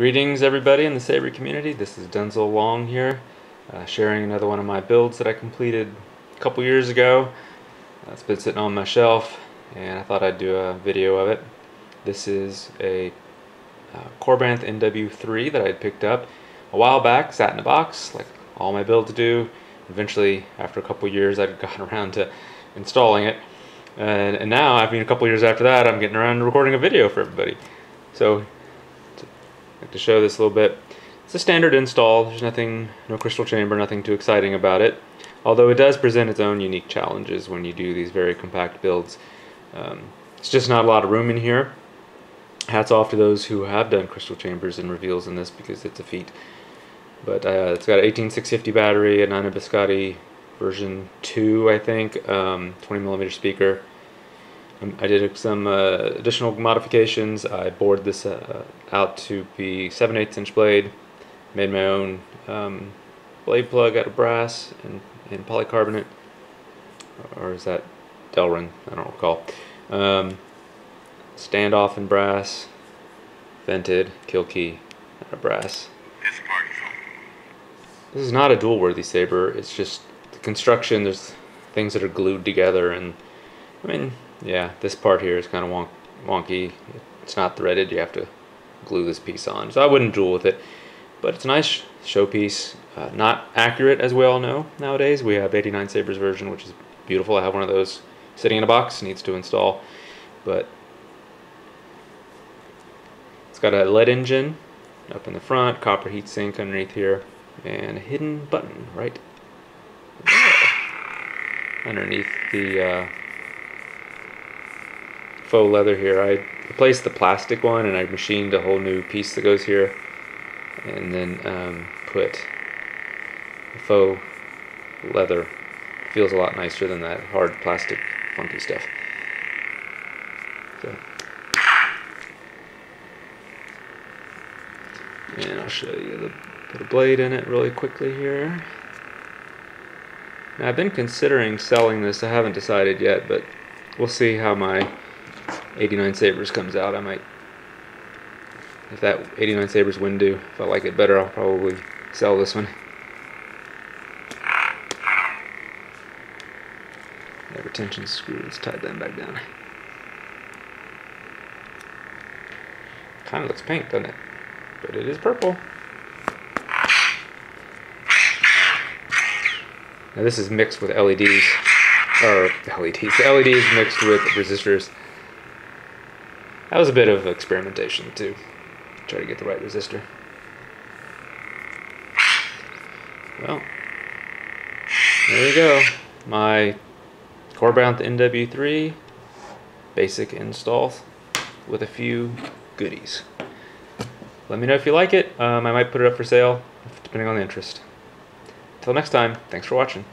Greetings everybody in the Sabre community, this is Denzil Long here, uh, sharing another one of my builds that I completed a couple years ago. Uh, it's been sitting on my shelf and I thought I'd do a video of it. This is a uh, Korbanth MW3 that I had picked up a while back, sat in a box like all my builds to do. Eventually, after a couple years, I'd gotten around to installing it. And, and now, I mean, a couple years after that, I'm getting around to recording a video for everybody. So like to show this a little bit. It's a standard install. There's nothing, no crystal chamber, nothing too exciting about it. Although it does present its own unique challenges when you do these very compact builds. Um, it's just not a lot of room in here. Hats off to those who have done crystal chambers and reveals in this because it's a feat. But uh, it's got an 18650 battery, a Nano Biscotti version 2, I think, um, 20 millimeter speaker. Um, I did some uh, additional modifications. I bored this uh, out to be 7 8 inch blade, made my own um, blade plug out of brass and, and polycarbonate, or is that Delrin? I don't recall. Um, standoff in brass, vented, kill key out of brass. This is not a duel worthy saber, it's just the construction, there's things that are glued together and I mean yeah, this part here is kind of wonk wonky. It's not threaded. You have to glue this piece on. So I wouldn't duel with it. But it's a nice showpiece. Uh, not accurate, as we all know nowadays. We have 89 Sabres version, which is beautiful. I have one of those sitting in a box. Needs to install. But it's got a lead engine up in the front, copper heatsink underneath here, and a hidden button right underneath the uh, faux leather here. I replaced the plastic one and I machined a whole new piece that goes here and then um, put faux leather. Feels a lot nicer than that hard plastic funky stuff. So. And I'll show you the put a blade in it really quickly here. Now I've been considering selling this. I haven't decided yet, but we'll see how my 89 Sabres comes out, I might, if that 89 Sabres Windu, if I like it better, I'll probably sell this one. That retention screw, let's tie them back down. Kind of looks pink, doesn't it? But it is purple. Now this is mixed with LEDs, or LEDs, the LEDs mixed with resistors. That was a bit of experimentation too. Try to get the right resistor. Well, there you go. My Korbanth MW3 basic install with a few goodies. Let me know if you like it. Um, I might put it up for sale, depending on the interest. Until next time, thanks for watching.